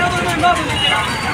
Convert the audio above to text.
Now they're my mother.